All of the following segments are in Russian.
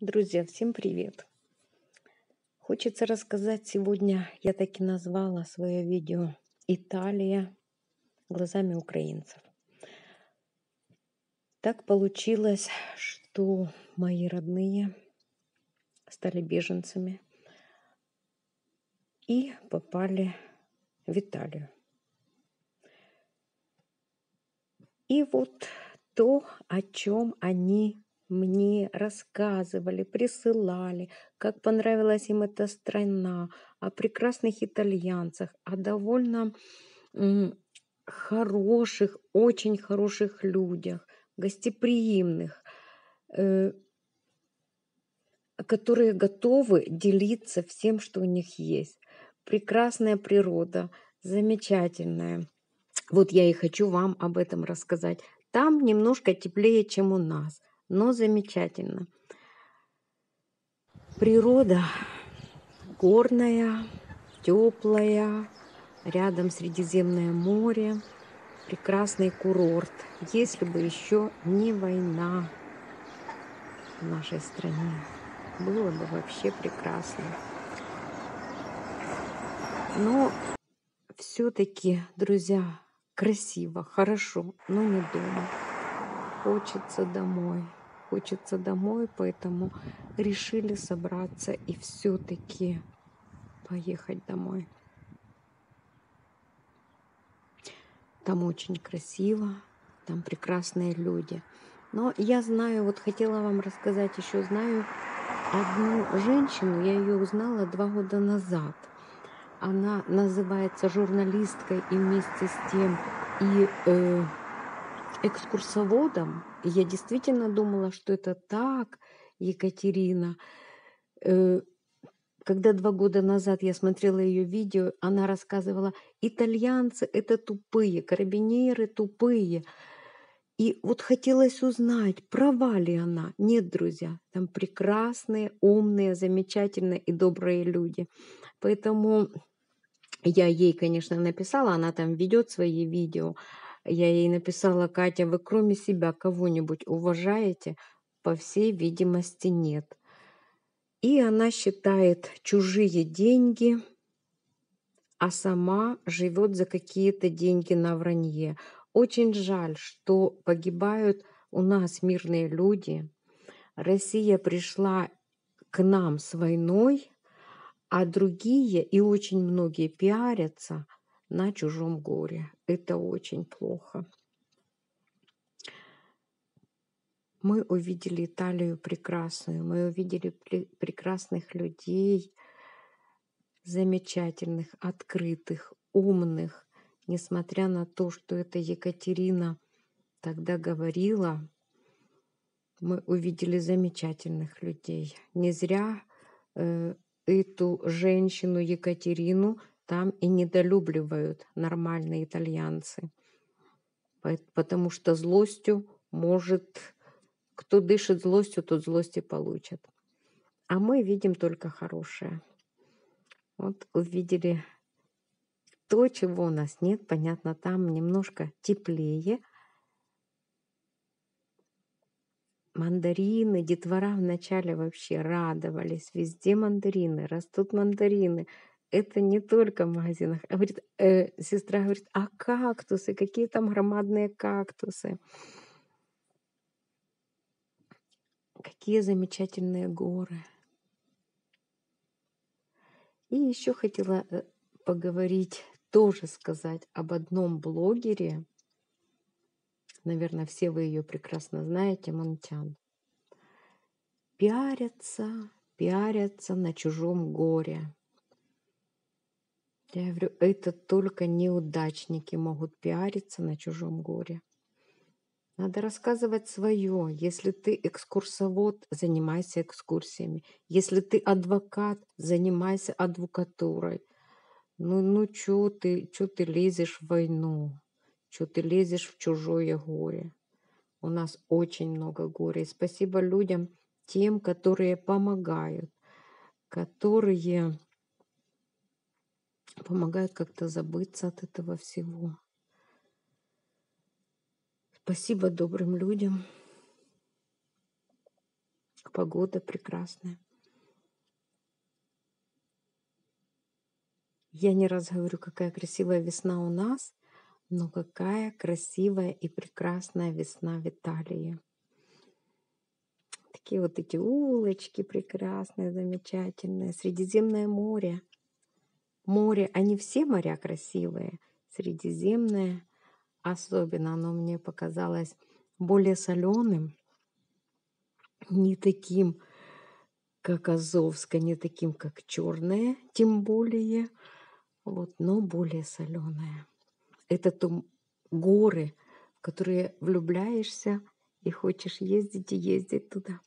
Друзья, всем привет! Хочется рассказать сегодня, я так и назвала свое видео «Италия глазами украинцев». Так получилось, что мои родные стали беженцами и попали в Италию. И вот то, о чем они мне рассказывали, присылали, как понравилась им эта страна, о прекрасных итальянцах, о довольно хороших, очень хороших людях, гостеприимных, э, которые готовы делиться всем, что у них есть. Прекрасная природа, замечательная. Вот я и хочу вам об этом рассказать. Там немножко теплее, чем у нас но замечательно. Природа горная, теплая, рядом Средиземное море, прекрасный курорт. Если бы еще не война в нашей стране, было бы вообще прекрасно. Но все-таки, друзья, красиво, хорошо, но не дома. Хочется домой хочется домой, поэтому решили собраться и все-таки поехать домой. Там очень красиво, там прекрасные люди. Но я знаю, вот хотела вам рассказать, еще знаю одну женщину, я ее узнала два года назад. Она называется журналисткой и вместе с тем и э, экскурсоводом. Я действительно думала, что это так, Екатерина. Э, когда два года назад я смотрела ее видео, она рассказывала, итальянцы это тупые, карабинеры тупые. И вот хотелось узнать, права ли она. Нет, друзья, там прекрасные, умные, замечательные и добрые люди. Поэтому я ей, конечно, написала, она там ведет свои видео, я ей написала, Катя, вы кроме себя кого-нибудь уважаете? По всей видимости, нет. И она считает чужие деньги, а сама живет за какие-то деньги на вранье. Очень жаль, что погибают у нас мирные люди. Россия пришла к нам с войной, а другие и очень многие пиарятся на чужом горе. Это очень плохо. Мы увидели Италию прекрасную, мы увидели прекрасных людей, замечательных, открытых, умных, несмотря на то, что это Екатерина тогда говорила, мы увидели замечательных людей. Не зря э, эту женщину Екатерину там и недолюбливают нормальные итальянцы. Потому что злостью может... Кто дышит злостью, тот злости получит. А мы видим только хорошее. Вот увидели то, чего у нас нет. Понятно, там немножко теплее. Мандарины, детвора вначале вообще радовались. Везде мандарины, растут мандарины это не только в магазинах. А говорит, э, сестра говорит, а кактусы, какие там громадные кактусы. Какие замечательные горы. И еще хотела э, поговорить, тоже сказать об одном блогере. Наверное, все вы ее прекрасно знаете, Монтян. Пиарятся, пиарятся на чужом горе. Я говорю, это только неудачники могут пиариться на чужом горе. Надо рассказывать свое. Если ты экскурсовод, занимайся экскурсиями. Если ты адвокат, занимайся адвокатурой. Ну, ну, что ты, чё ты лезешь в войну? Что ты лезешь в чужое горе? У нас очень много горя. И спасибо людям, тем, которые помогают, которые помогают как-то забыться от этого всего. Спасибо добрым людям, погода прекрасная. Я не раз говорю, какая красивая весна у нас, но какая красивая и прекрасная весна в Италии. Такие вот эти улочки прекрасные, замечательные. Средиземное море. Море, они все моря красивые. Средиземное особенно, оно мне показалось более соленым, не таким, как Азовское, не таким, как Черное, тем более вот, но более соленая. Это то горы, в которые влюбляешься и хочешь ездить и ездить туда.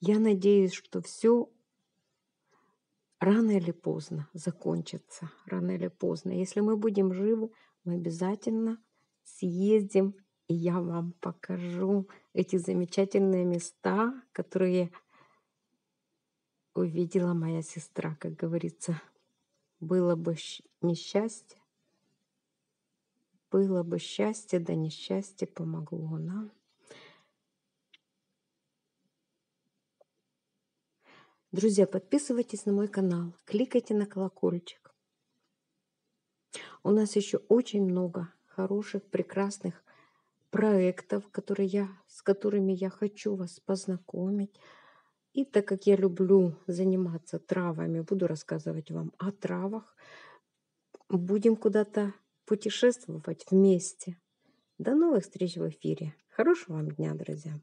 Я надеюсь, что все рано или поздно закончится. Рано или поздно. Если мы будем живы, мы обязательно съездим, и я вам покажу эти замечательные места, которые увидела моя сестра, как говорится было бы несчастье, было бы счастье, да несчастье помогло нам. Друзья, подписывайтесь на мой канал, кликайте на колокольчик. У нас еще очень много хороших, прекрасных проектов, которые я, с которыми я хочу вас познакомить. И так как я люблю заниматься травами, буду рассказывать вам о травах, будем куда-то путешествовать вместе. До новых встреч в эфире. Хорошего вам дня, друзья!